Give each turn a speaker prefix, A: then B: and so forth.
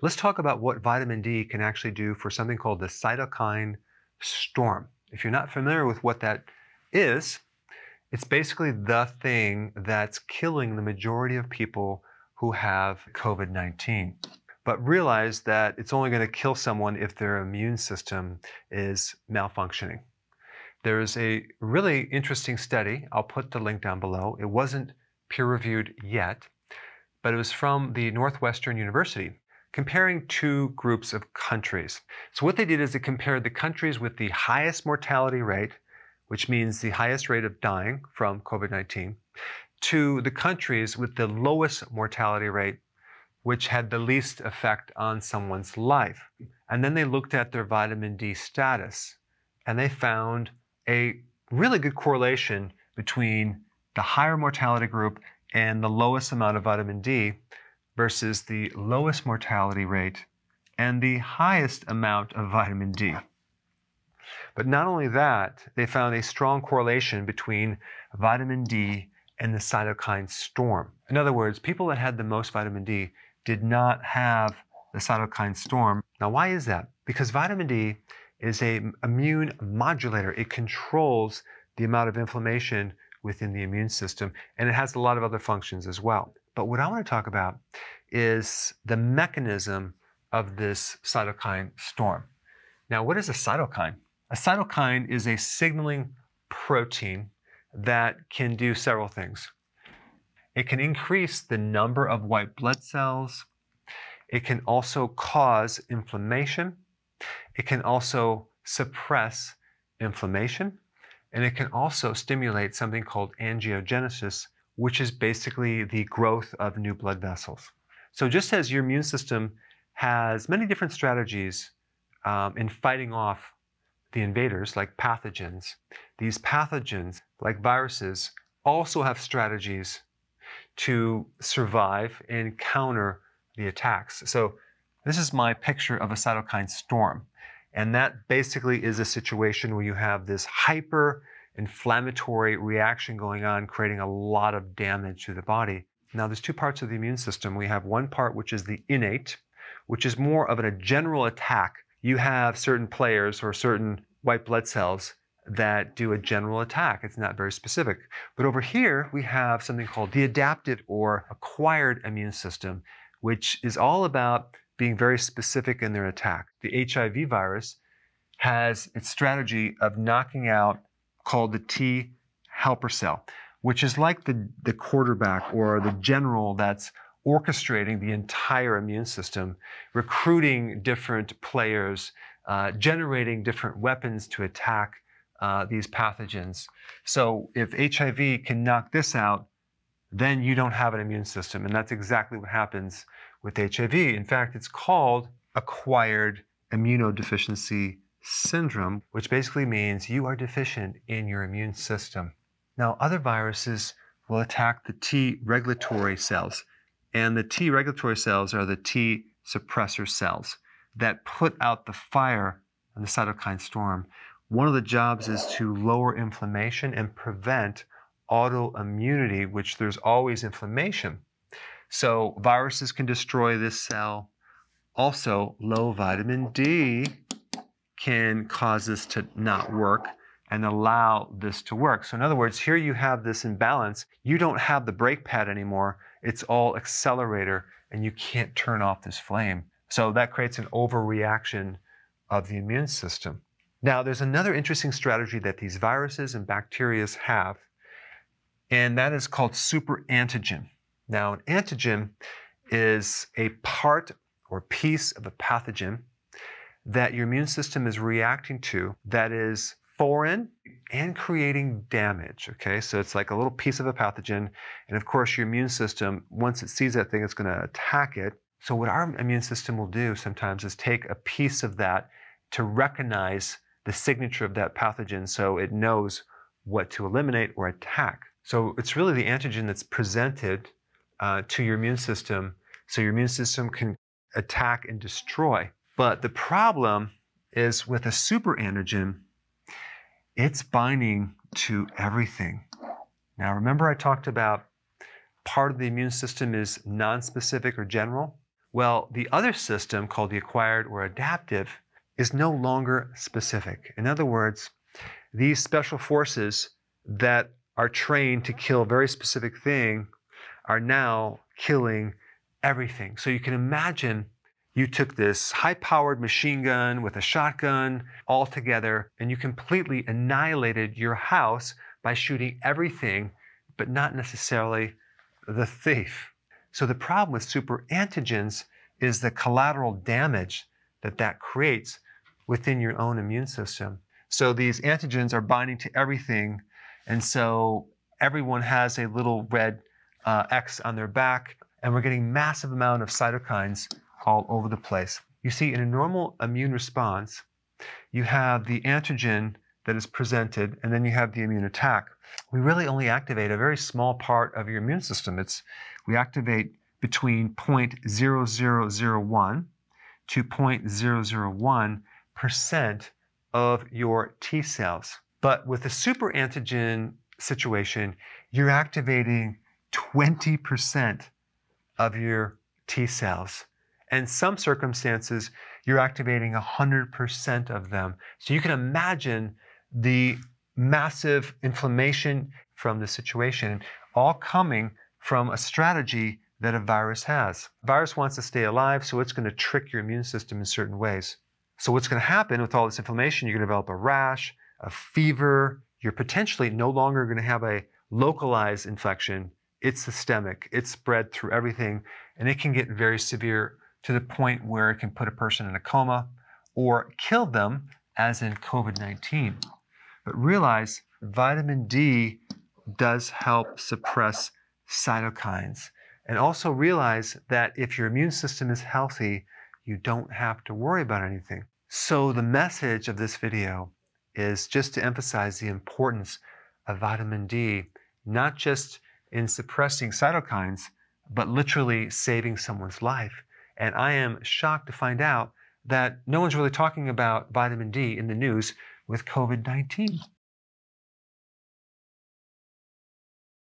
A: Let's talk about what vitamin D can actually do for something called the cytokine storm. If you're not familiar with what that is, it's basically the thing that's killing the majority of people who have COVID 19. But realize that it's only going to kill someone if their immune system is malfunctioning. There's a really interesting study. I'll put the link down below. It wasn't peer reviewed yet, but it was from the Northwestern University comparing two groups of countries. So, what they did is they compared the countries with the highest mortality rate, which means the highest rate of dying from COVID 19, to the countries with the lowest mortality rate, which had the least effect on someone's life. And then they looked at their vitamin D status and they found a really good correlation between the higher mortality group and the lowest amount of vitamin D versus the lowest mortality rate and the highest amount of vitamin D. But not only that, they found a strong correlation between vitamin D and the cytokine storm. In other words, people that had the most vitamin D did not have the cytokine storm. Now, why is that? Because vitamin D is a immune modulator. It controls the amount of inflammation within the immune system, and it has a lot of other functions as well. But what I want to talk about is the mechanism of this cytokine storm. Now, what is a cytokine? A cytokine is a signaling protein that can do several things. It can increase the number of white blood cells. It can also cause inflammation. It can also suppress inflammation, and it can also stimulate something called angiogenesis, which is basically the growth of new blood vessels. So, just as your immune system has many different strategies um, in fighting off the invaders, like pathogens, these pathogens, like viruses, also have strategies to survive and counter the attacks. So, this is my picture of a cytokine storm. And that basically is a situation where you have this hyper inflammatory reaction going on, creating a lot of damage to the body. Now, there's two parts of the immune system. We have one part which is the innate, which is more of a general attack. You have certain players or certain white blood cells that do a general attack. It's not very specific. But over here, we have something called the adaptive or acquired immune system, which is all about being very specific in their attack. The HIV virus has its strategy of knocking out called the T helper cell, which is like the, the quarterback or the general that's orchestrating the entire immune system, recruiting different players, uh, generating different weapons to attack uh, these pathogens. So if HIV can knock this out, then you don't have an immune system. And that's exactly what happens with HIV. In fact, it's called acquired immunodeficiency syndrome, which basically means you are deficient in your immune system. Now, other viruses will attack the T regulatory cells, and the T regulatory cells are the T suppressor cells that put out the fire in the cytokine storm. One of the jobs is to lower inflammation and prevent autoimmunity, which there's always inflammation. So viruses can destroy this cell. Also, low vitamin D can cause this to not work and allow this to work. So in other words, here you have this imbalance. You don't have the brake pad anymore. It's all accelerator and you can't turn off this flame. So that creates an overreaction of the immune system. Now, there's another interesting strategy that these viruses and bacteria have, and that is called superantigen. Now, an antigen is a part or piece of a pathogen that your immune system is reacting to that is foreign and creating damage. Okay, so it's like a little piece of a pathogen. And of course, your immune system, once it sees that thing, it's going to attack it. So, what our immune system will do sometimes is take a piece of that to recognize the signature of that pathogen so it knows what to eliminate or attack. So, it's really the antigen that's presented uh, to your immune system so your immune system can attack and destroy. But the problem is with a super antigen, it's binding to everything. Now, remember, I talked about part of the immune system is nonspecific or general? Well, the other system called the acquired or adaptive is no longer specific. In other words, these special forces that are trained to kill a very specific thing are now killing everything. So you can imagine you took this high powered machine gun with a shotgun all together and you completely annihilated your house by shooting everything, but not necessarily the thief. So the problem with super antigens is the collateral damage that that creates within your own immune system. So these antigens are binding to everything, and so everyone has a little red uh, X on their back, and we're getting massive amount of cytokines all over the place. You see, in a normal immune response, you have the antigen that is presented, and then you have the immune attack. We really only activate a very small part of your immune system. It's we activate between 0.0001 to 0.001 percent of your T cells. But with the super antigen situation, you're activating 20% of your T cells. And some circumstances, you're activating 100% of them. So you can imagine the massive inflammation from the situation, all coming from a strategy that a virus has. A virus wants to stay alive, so it's going to trick your immune system in certain ways. So what's going to happen with all this inflammation, you're going to develop a rash, a fever. You're potentially no longer going to have a localized infection. It's systemic. It's spread through everything, and it can get very severe to the point where it can put a person in a coma or kill them, as in COVID-19. But realize vitamin D does help suppress cytokines. And also realize that if your immune system is healthy, you don't have to worry about anything. So the message of this video is just to emphasize the importance of vitamin D, not just in suppressing cytokines, but literally saving someone's life. And I am shocked to find out that no one's really talking about vitamin D in the news with COVID 19.